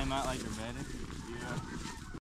'em out like they're bedded.